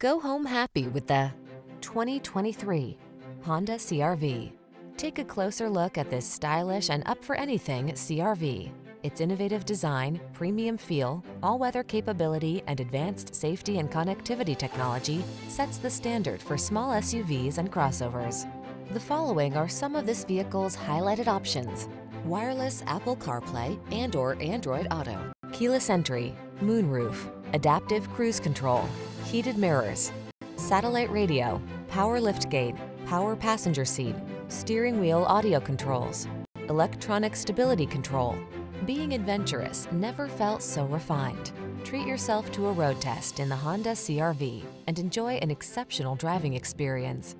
Go home happy with the 2023 Honda CRV. Take a closer look at this stylish and up-for-anything CRV. Its innovative design, premium feel, all-weather capability, and advanced safety and connectivity technology sets the standard for small SUVs and crossovers. The following are some of this vehicle's highlighted options. Wireless Apple CarPlay and or Android Auto, keyless entry, moonroof, adaptive cruise control, heated mirrors, satellite radio, power liftgate, power passenger seat, steering wheel audio controls, electronic stability control. Being adventurous never felt so refined. Treat yourself to a road test in the Honda CRV and enjoy an exceptional driving experience.